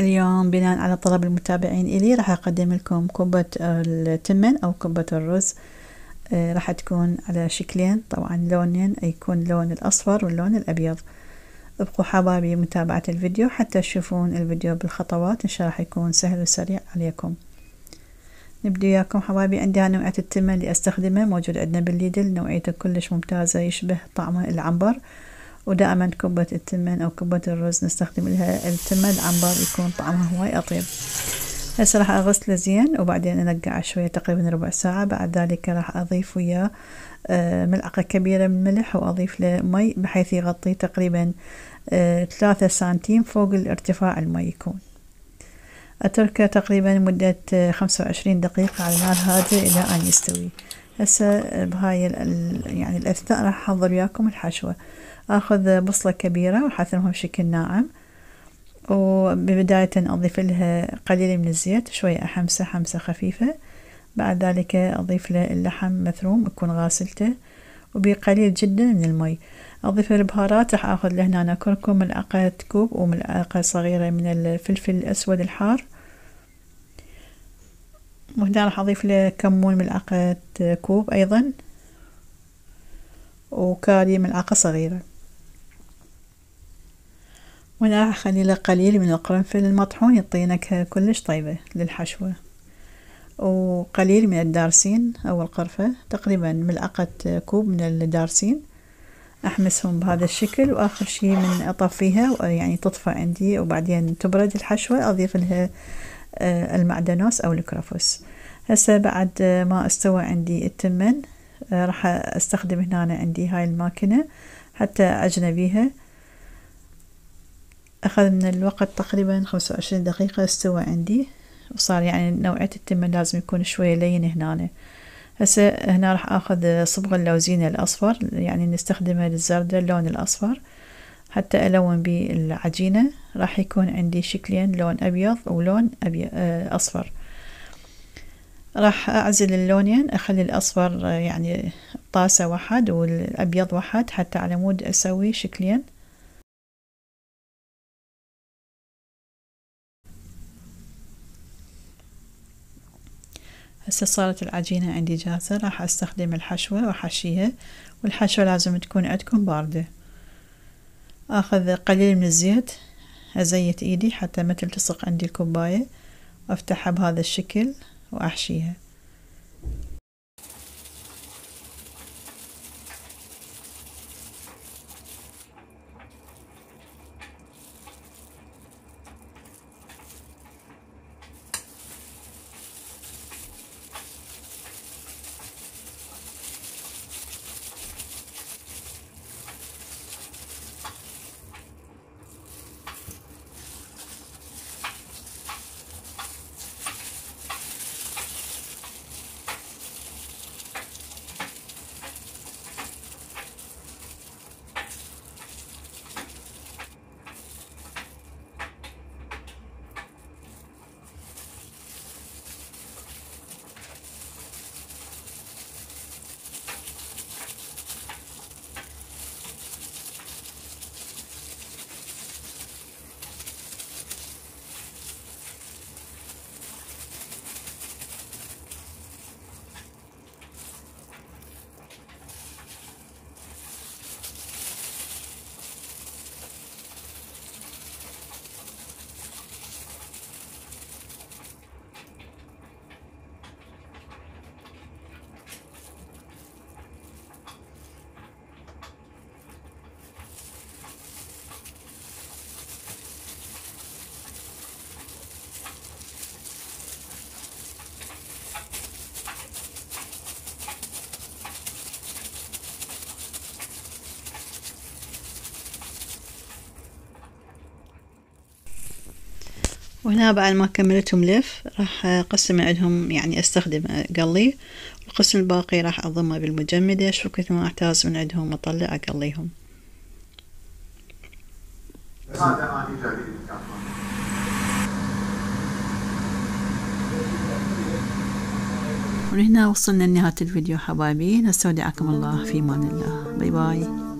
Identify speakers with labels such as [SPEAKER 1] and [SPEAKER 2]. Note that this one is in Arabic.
[SPEAKER 1] اليوم بناء على طلب المتابعين إلي راح أقدم لكم كوبة التمن أو كوبة الرز. آه، راح تكون على شكلين. طبعا لونين يكون اللون الأصفر واللون الأبيض. ابقوا حبايبي متابعة الفيديو حتى تشوفون الفيديو بالخطوات. إن شاء الله يكون سهل وسريع عليكم. نبدأ وياكم حبايبي عندي نوعية التمن اللي أستخدمه موجود عندنا بالليدل. نوعيته كلش ممتازة يشبه طعمه العنبر. ودائما كوبة التمن أو كوبة الرز نستخدم لها التمن. العنبر يكون طعمها هواي أطيب. هسه راح أغسله زين وبعدين أنقعه شوية تقريبا ربع ساعة. بعد ذلك راح أضيف وياه آه، ملعقة كبيرة من الملح وأضيف له مي بحيث يغطي تقريبا آه، ثلاثة سنتيم فوق الارتفاع المي يكون. أتركه تقريبا مدة آه، خمسة وعشرين دقيقة على نار هادئة إلى أن يستوي. هسه بهاي يعني الأثناء راح أحضر وياكم الحشوة. أخذ بصلة كبيرة وحثرمها بشكل ناعم وببداية أضيف لها قليل من الزيت شوية أحمسة حمسة خفيفة. بعد ذلك أضيف له اللحم مثروم أكون غاسلته وبقليل جدا من المي. أضيف البهارات راح أخذ له هنا كركم ملعقة كوب وملعقة صغيرة من الفلفل الأسود الحار. وهنا راح أضيف له كمون ملعقة كوب أيضا وكاري ملعقة صغيرة. وأنا راح أخلي له قليل من القرنفل المطحون يعطي نكهة كلش طيبة للحشوة. وقليل من الدارسين أو القرفة تقريبا ملعقة كوب من الدارسين. أحمسهم بهذا الشكل وآخر شي من أطفيها يعني تطفى عندي وبعدين تبرد الحشوة أضيف لها آه، المعدنوس أو الكرفس هسه بعد ما استوى عندي التمن آه، راح أستخدم هنا عندي هاي الماكينة حتى أعجنه بيها أخذ من الوقت تقريبا خمسة وعشرين دقيقة استوى عندي وصار يعني نوعية التمن لازم يكون شوية لين هنا هسه هنا راح آخذ صبغ اللوزين الأصفر يعني نستخدمه للزردة اللون الأصفر حتى ألون بالعجينة راح يكون عندي شكلين لون أبيض ولون أبيض آه، أصفر. راح أعزل اللونين أخلي الأصفر يعني طاسة واحد والأبيض واحد حتى على مود أسوي شكلين. هسه صارت العجينة عندي جاهزة راح أستخدم الحشوة واحشيها والحشوة لازم تكون عندكم باردة. آخذ قليل من الزيت أزيت إيدي حتى ما تلتصق عندي الكوباية وأفتحها بهذا الشكل وأحشيها. وهنا بعد ما كملتهم لف راح أقسم عندهم يعني أستخدم أقلي. القسم الباقي راح أضمه بالمجمدة. شو كثر ما أحتاج من عندهم أطلع أقليهم. ومن هنا وصلنا لنهاية الفيديو حبايبي. نستودعكم الله في أمان الله. باي باي.